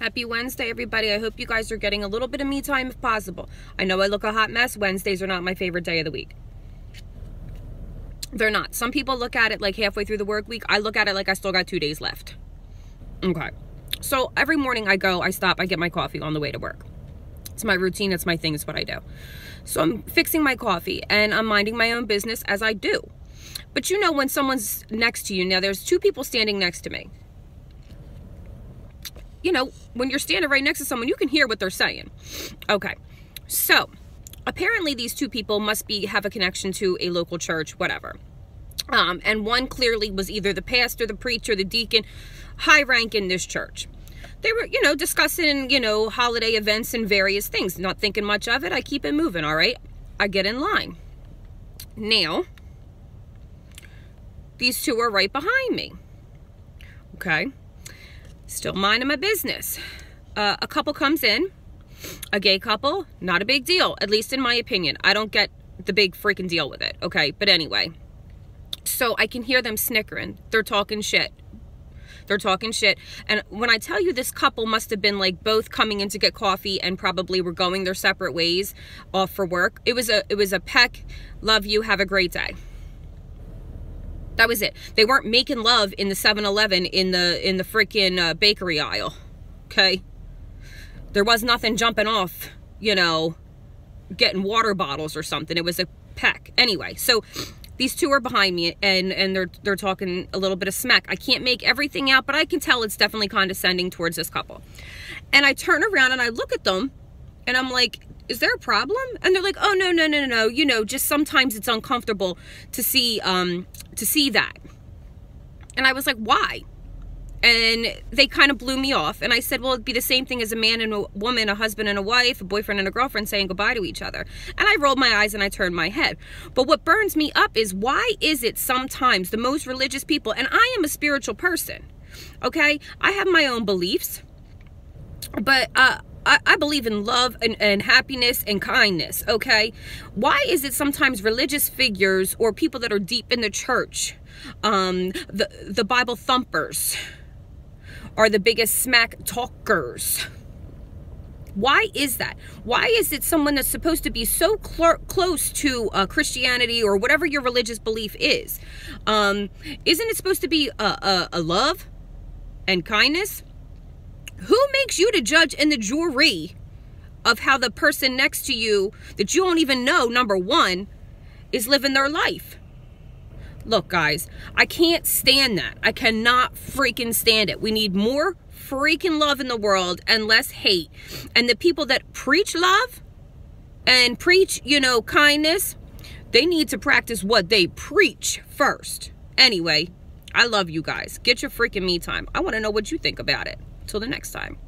Happy Wednesday, everybody. I hope you guys are getting a little bit of me time if possible. I know I look a hot mess. Wednesdays are not my favorite day of the week. They're not. Some people look at it like halfway through the work week. I look at it like I still got two days left. Okay. So every morning I go, I stop, I get my coffee on the way to work. It's my routine, it's my thing, it's what I do. So I'm fixing my coffee and I'm minding my own business as I do. But you know when someone's next to you, now there's two people standing next to me you know, when you're standing right next to someone, you can hear what they're saying. Okay. So, apparently these two people must be have a connection to a local church, whatever. Um, and one clearly was either the pastor, the preacher, the deacon, high rank in this church. They were, you know, discussing, you know, holiday events and various things. Not thinking much of it. I keep it moving, all right? I get in line. Now, these two are right behind me. Okay. Still minding my business. Uh, a couple comes in, a gay couple, not a big deal, at least in my opinion. I don't get the big freaking deal with it, okay? But anyway, so I can hear them snickering. They're talking shit. They're talking shit. And when I tell you this couple must have been like both coming in to get coffee and probably were going their separate ways off for work. It was a it was a peck, love you, have a great day. That was it. They weren't making love in the 7-Eleven in the in the freaking uh, bakery aisle. Okay? There was nothing jumping off, you know, getting water bottles or something. It was a peck. Anyway, so these two are behind me and and they're they're talking a little bit of smack. I can't make everything out, but I can tell it's definitely condescending towards this couple. And I turn around and I look at them and I'm like, is there a problem? And they're like, oh, no, no, no, no, no. You know, just sometimes it's uncomfortable to see, um, to see that. And I was like, why? And they kind of blew me off. And I said, well, it'd be the same thing as a man and a woman, a husband and a wife, a boyfriend and a girlfriend saying goodbye to each other. And I rolled my eyes and I turned my head. But what burns me up is why is it sometimes the most religious people, and I am a spiritual person, okay? I have my own beliefs. But uh, I, I believe in love and, and happiness and kindness, okay? Why is it sometimes religious figures or people that are deep in the church, um, the, the Bible thumpers, are the biggest smack talkers? Why is that? Why is it someone that's supposed to be so cl close to uh, Christianity or whatever your religious belief is? Um, isn't it supposed to be a, a, a love and kindness? Who makes you to judge in the jury of how the person next to you that you don't even know, number one, is living their life? Look, guys, I can't stand that. I cannot freaking stand it. We need more freaking love in the world and less hate. And the people that preach love and preach, you know, kindness, they need to practice what they preach first. Anyway, I love you guys. Get your freaking me time. I want to know what you think about it. Till the next time.